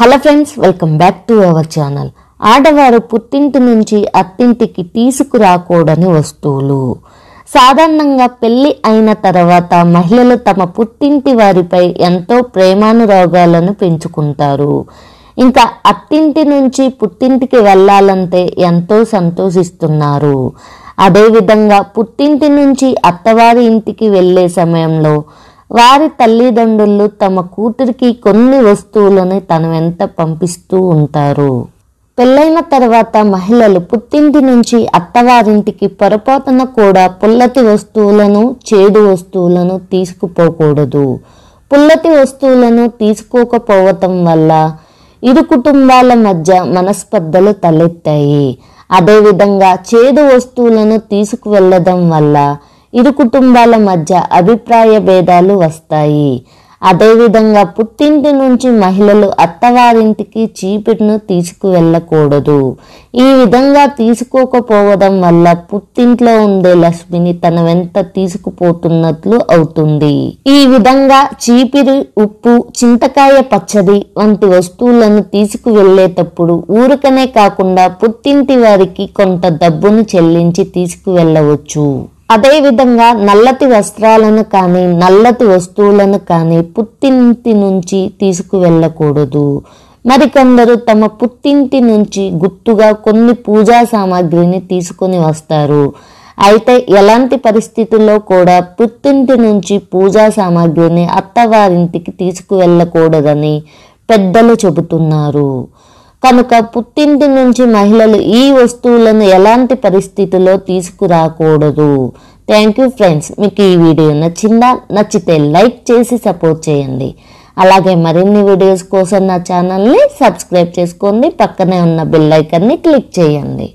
Hello friends welcome back to our channel. ఆడవారు పుట్టింటి నుంచి అత్తింటికి తీసుకురాకూడని వస్తువులు. సాధారణంగా పెళ్ళి అయిన తర్వాత మహిళలు తమ పుట్టింటి వారిపై ఎంతో ప్రేమానురాగాలను పెంచుకుంటారు. ఇంకా అత్తింటి నుంచి పుట్టింటికి వెళ్ళాలంటే ఎంతో సంతోషిస్తున్నారు. అదేవిధంగా పుట్టింటి నుంచి అత్తవారి ఇంటికి వెళ్ళే సమయంలో వారి తల్లిదండ్రులు తమ కూతురికి కొన్ని వస్తువులను తన వెంట పంపిస్తూ ఉంటారు. పెళ్ళైన తర్వాత మహిళలు పుట్టింటి నుంచి అత్తవారింటికి పొరపాటున కూడా పుల్లటి వస్తువులను చేదు వస్తువులను తీసుకుపోకూడదు. పుల్లటి వస్తువులను తీసుకోకపోవటం వల్ల ఇరు కుటుంబాల మధ్య మనస్పర్ధలు తలెత్తాయి. అదేవిధంగా చేదు వస్తువులను తీసుకువెళ్ళడం వల్ల ఇరు కుటుంబాల మధ్య అభిప్రాయ భేదాలు వస్తాయి. అదేవిధంగా పుట్టింటి నుంచి మహిళలు అత్తవారింటికి చీపిటిను తీసుకువెళ్ళకూడదు. ఈ విధంగా తీసుకోకపోవడం వల్ల పుట్టింట్లో ఉండే లక్ష్మిని తన వెంట తీసుకుపోతున్నట్లు అవుతుంది. ఈ విధంగా చీపిరి ఉప్పు చింతకాయ పచ్చడి వంటి వస్తువులను తీసుకువెళ్ళేటప్పుడు ఊరికనే కాకుండా పుట్టింటి వారికి కొంత డబ్బును చెల్లించి తీసుకువెళ్ళవచ్చు. అదేవిధంగా నల్లటి వస్త్రాలను కానీ నల్లటి వస్తువులను కానీ పుట్టింటి నుంచి తీసుకువెళ్ళకూడదు. మరికొందరు తమ పుట్టింటి నుంచి గుర్తుగా కొన్ని పూజా సామాగ్రిని తీసుకొని వస్తారు. అయితే ఎలాంటి పరిస్థితుల్లో కూడా పుట్టింటి నుంచి పూజా సామాగ్రిని అత్తవారింటికి తీసుకువెళ్ళకూడదని పెద్దలు చెబుతున్నారు. కనుక పుట్టింటి నుంచి మహిళలు ఈ వస్తువులను ఎలాంటి పరిస్థితుల్లో తీసుకురాకూడదు. థ్యాంక్ యూ ఫ్రెండ్స్ మీకు ఈ వీడియో నచ్చిందా? నచ్చితే లైక్ చేసి సపోర్ట్ చేయండి. అలాగే మరిన్ని వీడియోస్ కోసం నా ఛానల్ని సబ్స్క్రైబ్ చేసుకోండి. పక్కనే ఉన్న బెల్ ఐకన్ని క్లిక్ చేయండి.